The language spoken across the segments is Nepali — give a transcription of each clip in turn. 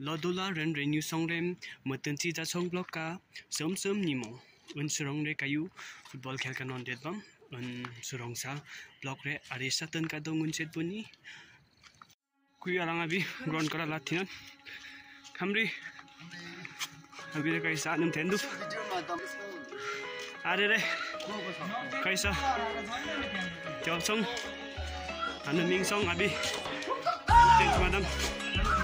लदोला रेन रेन्यु सङ्ग्रेम मतन्ची मतन छङ जाछौँ ब्लकका सौ निमो उन सुरङ रे कायु फुटबल खेलका नन बम उन सुरङ सुरङसा ब्लक रे आरे सतन का दङ उन दोङ पनि सेतबुनी कुइआलाङ बि ग्राउन्ड करा लाथे खाम्री रु आरे रे कैसा अबि मिङ्छौँ अब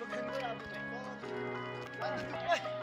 我们跟着他，不走，跟着他，走。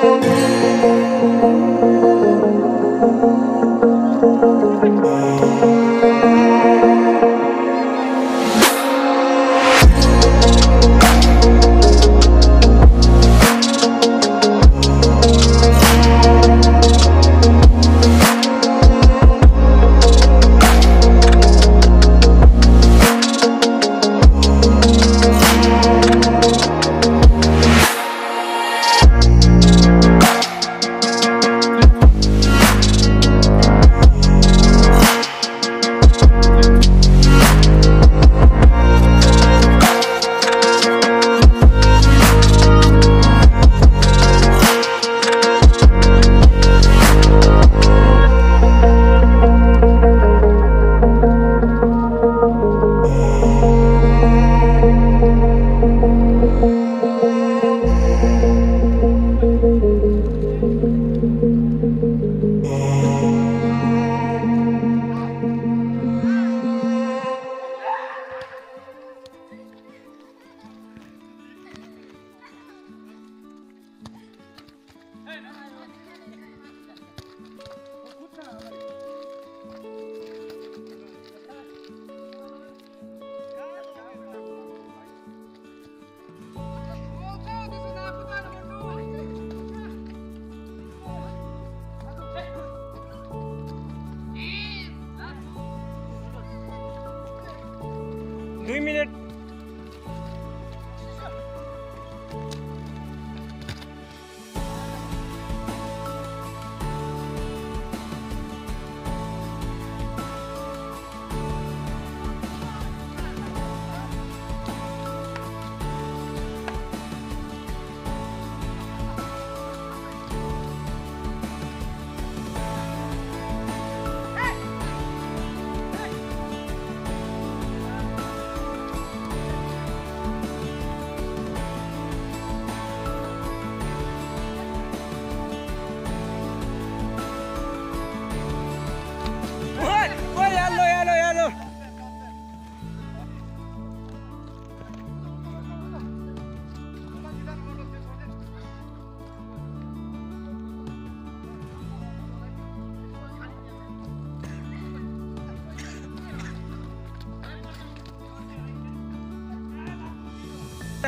Música three minute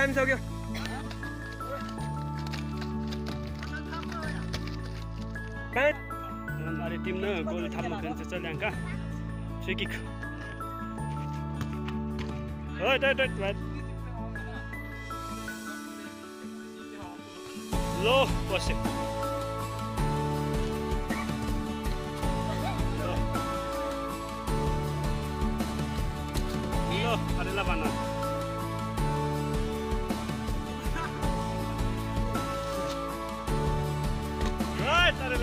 time सक्यो अरे तिम्रो गोल थाप्नु खेल्छ चल्यांका free kick Wait, wait, wait, wait. लो बस्यो लो लो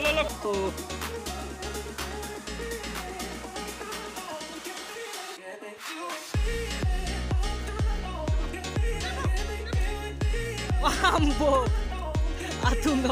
Oh. Mambo! Atong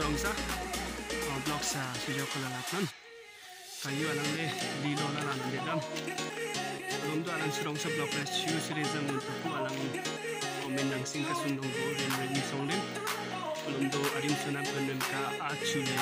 songsa o block sa sujo kolalatan kayu alang le lilo na lang ang dedam alum do alang sirong sa block rest shoe series ang tuku alang komen ng sing kasundong go rin rin song din alum do arim sunab ganun ka at chule